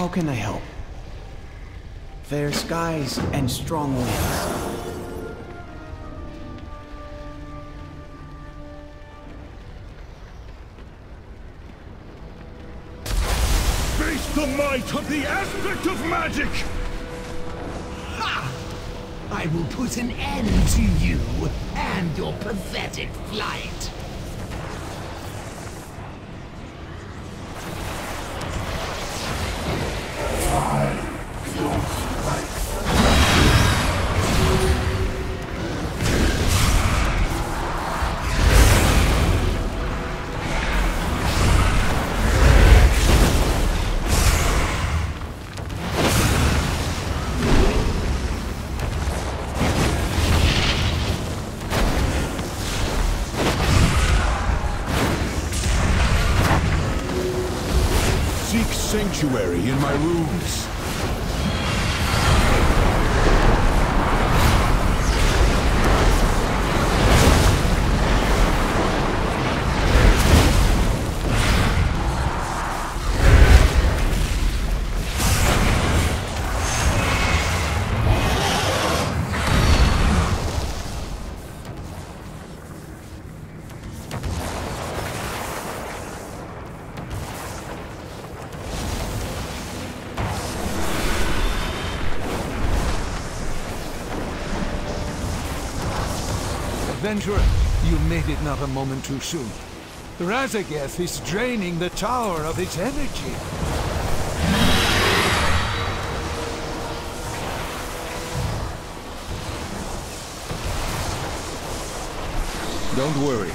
How can I help? Fair skies and strong winds. Face the might of the aspect of magic! Ha! I will put an end to you and your pathetic flight. Seek sanctuary in my runes. Adventurer, you made it not a moment too soon. Raszageth is draining the tower of its energy. Don't worry.